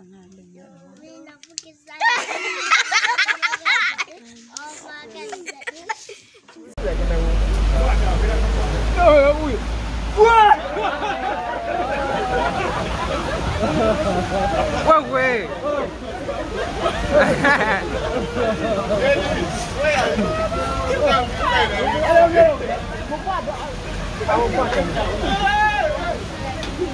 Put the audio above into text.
ang halaga. é que Oh, maganda. Uy! Wow, güey. Hello, hello.